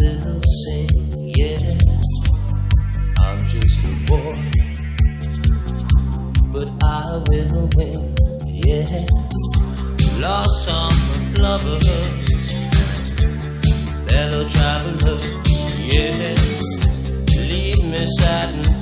will sing. Yeah, I'm just a boy, but I will win. Yeah, lost of lovers, fellow travelers. Yeah, leave me sad and hollow.